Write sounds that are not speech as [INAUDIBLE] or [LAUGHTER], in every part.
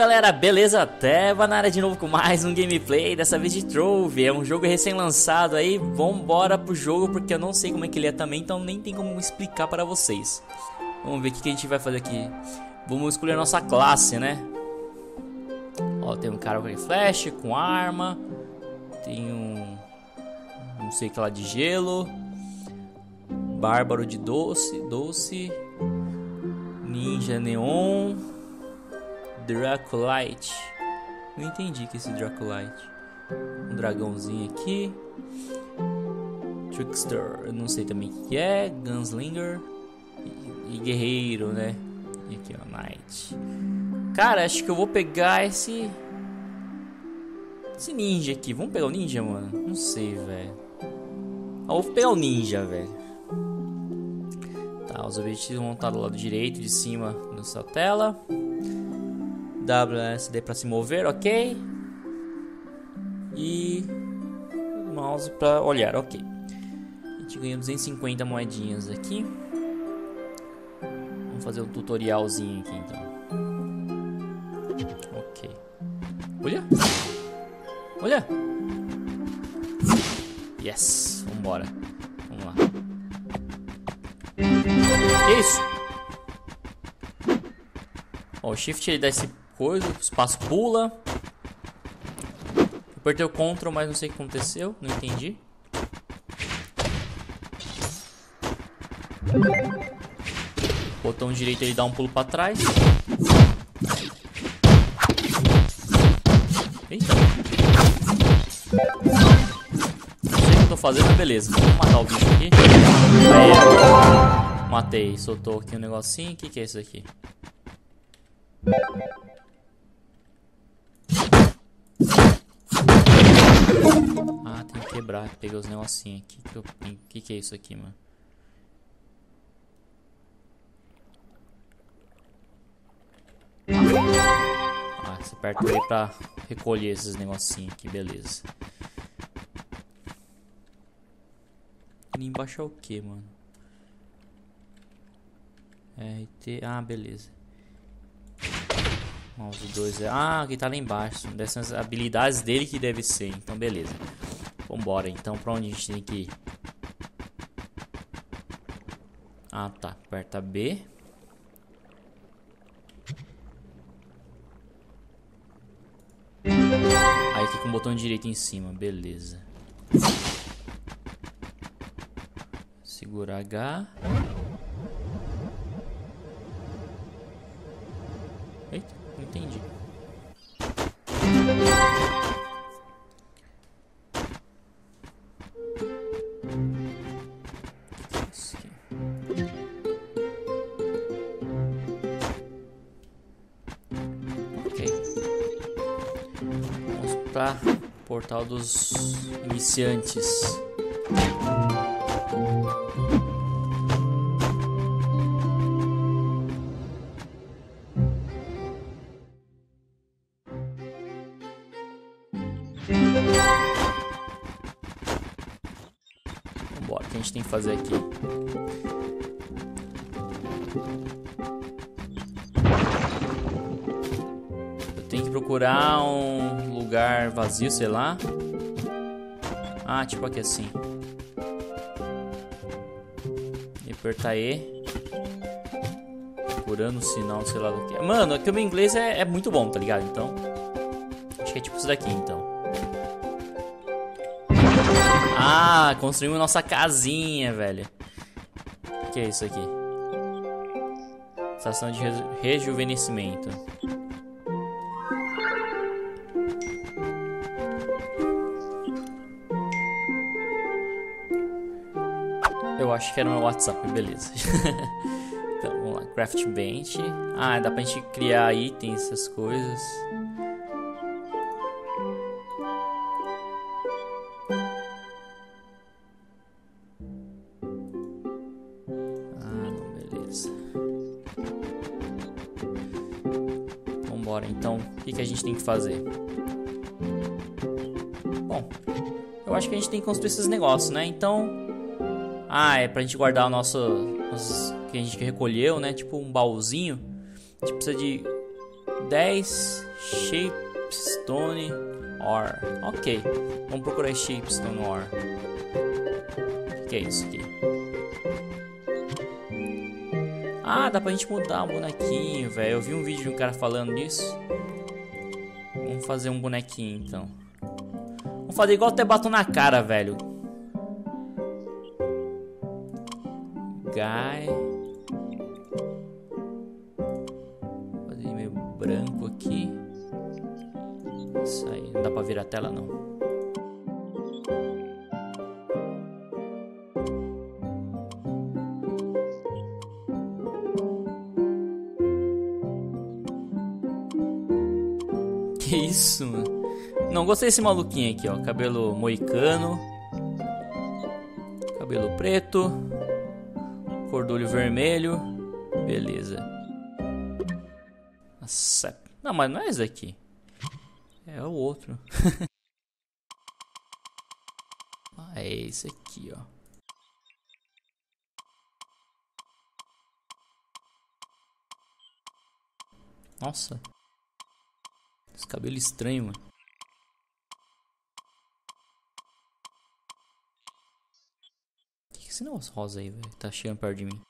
galera, beleza? Teva na área de novo com mais um gameplay, dessa vez de Trove, é um jogo recém-lançado aí, vambora pro jogo porque eu não sei como é que ele é também, então nem tem como explicar para vocês. Vamos ver o que, que a gente vai fazer aqui. Vamos escolher a nossa classe, né? Ó, tem um cara com flash, com arma, tem um... não sei o que lá de gelo, bárbaro de doce, doce, ninja neon... Draculite. Não entendi que esse Draculite. Um dragãozinho aqui. Trickster, eu não sei também o que é. Gunslinger. E, e, guerreiro, né? E aqui, ó, Knight. Cara, acho que eu vou pegar esse... Esse ninja aqui. Vamos pegar o ninja, mano? Não sei, velho. Ah, vou pegar o ninja, velho. Tá, os objetivos vão estar do lado direito de cima da sua tela. WSD para se mover, ok. E mouse para olhar, ok. A gente ganhou 250 moedinhas aqui. Vamos fazer um tutorialzinho aqui então. Ok. Olha! Olha! Yes! Vambora. Vamos lá. Que isso? Ó, o shift ele dá esse coisa, o espaço pula. Apertei o Ctrl, mas não sei o que aconteceu, não entendi. Botão direito ele dá um pulo pra trás. Eita. Não sei o que eu tô fazendo, mas beleza. Vamos matar o bicho aqui. Aí, matei, soltou aqui um negocinho. O que, que é isso aqui? Ah, tem que quebrar. Peguei os negocinhos aqui. O que, que, que é isso aqui, mano? Ah, você aperta aí pra recolher esses negocinhos aqui, beleza. Ali embaixo é o que, mano? RT. Ah, beleza. Mouse 2 é... Ah, aqui tá lá embaixo. Dessas habilidades dele que deve ser. Então, beleza. Vambora. Então, pra onde a gente tem que ir? Ah, tá. Aperta B. Aí fica um botão direito em cima. Beleza. Segura H. Para portal dos iniciantes. Vambora, o que a gente tem que fazer aqui? Eu tenho que procurar um lugar vazio, sei lá. Ah, tipo aqui assim. E apertar E. Procurando o sinal, sei lá do que. Mano, é que o meu inglês é, é muito bom, tá ligado? Então. Acho que é tipo isso daqui, então. Ah, construímos nossa casinha, velho. O que é isso aqui? Estação de rejuvenescimento. Eu acho que era no WhatsApp, beleza. [LAUGHS] então, vamos lá. Craft Bench. Ah, dá pra gente criar itens, essas coisas. Vambora, então, o que, que a gente tem que fazer? Bom, eu acho que a gente tem que construir esses negócios, né? Então, ah, é pra gente guardar o nosso, que a gente recolheu, né? Tipo um baúzinho. A gente precisa de 10 Shapestone Ore. Ok, vamos procurar Shapestone Ore. O que é isso aqui? Ah, dá pra gente mudar um bonequinho, velho. Eu vi um vídeo de um cara falando disso. Vamos fazer um bonequinho, então. Vamos fazer igual ter batom na cara, velho. Guy. Vou fazer meio branco aqui. Isso aí. Não dá pra virar a tela, não. Que isso, mano? Não, gostei desse maluquinho aqui, ó. Cabelo moicano. Cabelo preto. Cor do olho vermelho. Beleza. Nossa. Não, mas não é esse aqui. É o outro. [LAUGHS] ah, é esse aqui, ó. Nossa. Esse cabelo estranho, mano. Esse negócio rosa aí, velho? Tá chegando perto de mim.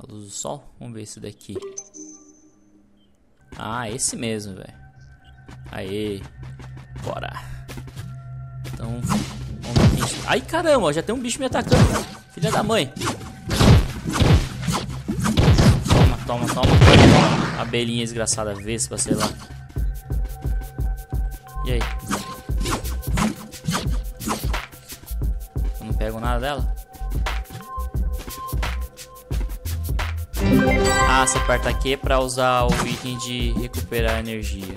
A luz do sol? Vamos ver esse daqui. Ah, esse mesmo, velho. Aê. Bora. Então, vamos ver gente... Ai, caramba, já tem um bicho me atacando. Filha da mãe. Toma, toma, toma. Abelhinha desgraçada, vespa, sei lá. Pego nada dela? Ah, você aperta aqui pra usar o item de recuperar energia.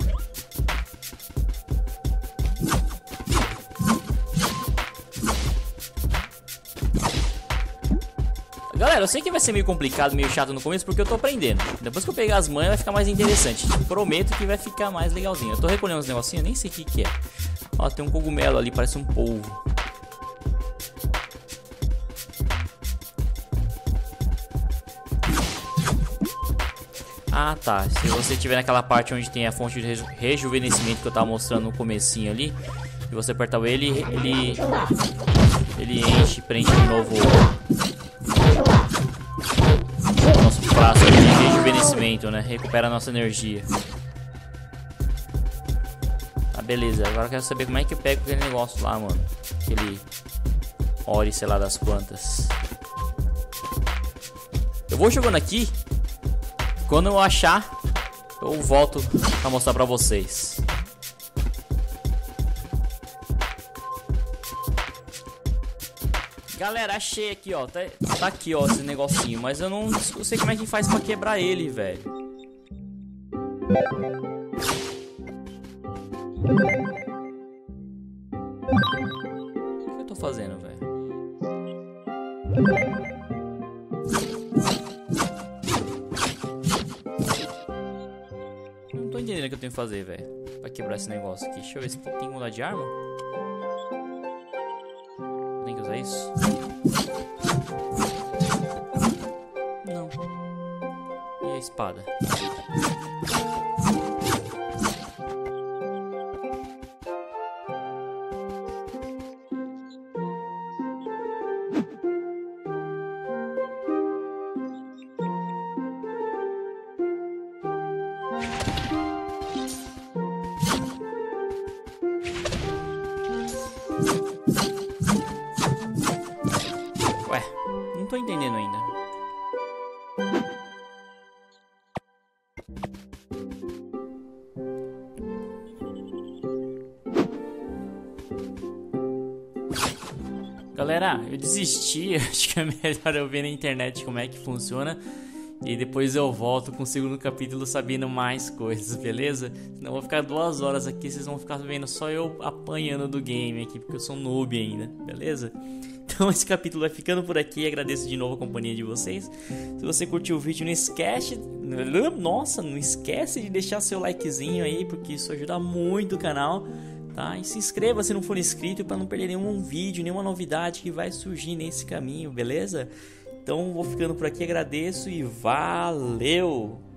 Galera, eu sei que vai ser meio complicado, meio chato no começo, porque eu tô aprendendo. Depois que eu pegar as manhas, vai ficar mais interessante. Prometo que vai ficar mais legalzinho. Eu tô recolhendo uns negocinhos, nem sei o que que é. Ó, tem um cogumelo ali, parece um polvo. Ah, tá. Se você estiver naquela parte onde tem a fonte de rejuvenescimento que eu tava mostrando no comecinho ali, e você apertar ele, ele ele enche, preenche de novo nosso frasco de rejuvenescimento, né? Recupera a nossa energia. Tá, beleza. Agora eu quero saber como é que eu pego aquele negócio lá, mano. Aquele ore, sei lá, das plantas. Eu vou jogando aqui. Quando eu achar, eu volto pra mostrar pra vocês. Galera, achei aqui, ó. Tá, tá, aqui, ó, esse negocinho. Mas eu não eu sei como é que faz pra quebrar ele, velho. O que eu tô fazendo, velho? Não tô entendendo o que eu tenho que fazer, velho. Pra quebrar esse negócio aqui. Deixa eu ver se tem que mudar de arma é isso? Não. E a espada? Tô entendendo ainda. Galera, eu desisti, [LAUGHS] acho que é melhor eu ver na internet como é que funciona e depois eu volto com o segundo capítulo sabendo mais coisas, beleza? Senão eu vou ficar duas horas aqui, vocês vão ficar vendo só eu apanhando do game aqui, porque eu sou noob ainda, beleza? Então [LAUGHS] esse capítulo vai ficando por aqui. Agradeço de novo a companhia de vocês. Se você curtiu o vídeo, não esquece. Nossa, não esquece de deixar seu likezinho aí, porque isso ajuda muito o canal. Tá? E se inscreva se não for inscrito para não perder nenhum vídeo, nenhuma novidade que vai surgir nesse caminho, beleza? Então vou ficando por aqui, agradeço e valeu!